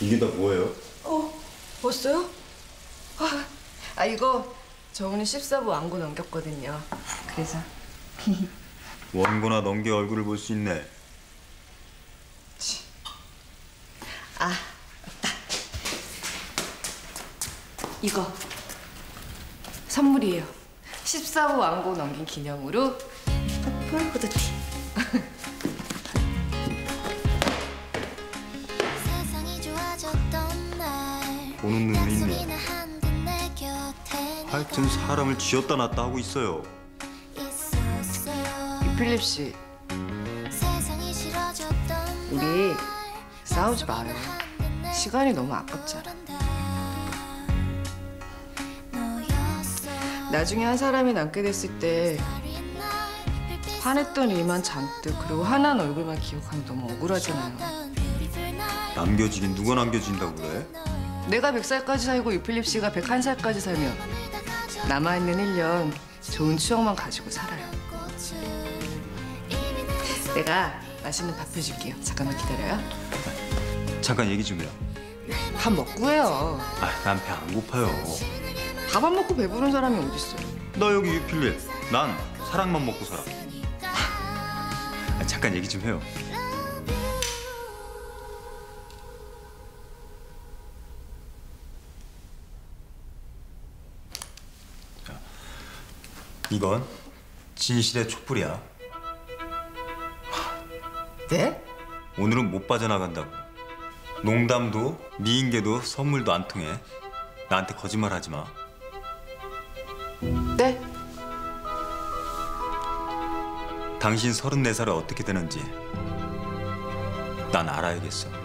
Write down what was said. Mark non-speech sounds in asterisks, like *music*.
이게 다 뭐예요? 어, 벌써요? 아, 아 이거 저 오늘 14부 완고 넘겼거든요. 그래서 *laughs* 원고나 넘겨 얼굴을 볼 수 있네. 아, 맞다. 이거 선물이에요. 14부 완고 넘긴 기념으로 퍼플 후드티. *laughs* 보는 눈이 하여튼 사람을 쥐었다 놨다 하고 있어요. 필립 씨, 우리 싸우지 말아요. 시간이 너무 아깝잖아. 나중에 한 사람이 남게 됐을 때 화냈던 일만 잔뜩 그리고 화난 얼굴만 기억하면 너무 억울하잖아요. 남겨지긴 누가 남겨진다고 그래? 내가 100살까지 살고 유필립 씨가 101살까지 살면 남아있는 1년 좋은 추억만 가지고 살아요. 내가 맛있는 밥 해줄게요. 잠깐만 기다려요. 잠깐 얘기 좀 해요. 밥 먹고 해요. 아, 난 배 안 고파요. 밥 안 먹고 배부른 사람이 어딨어요. 나 여기 유필립. 난 사랑만 먹고 살아. 아, 잠깐 얘기 좀 해요. 이건 진실의 촛불이야. 네? 오늘은 못 빠져나간다고. 농담도 미인계도 선물도 안 통해. 나한테 거짓말 하지 마. 네? 당신 34살에 어떻게 되는지 난 알아야겠어.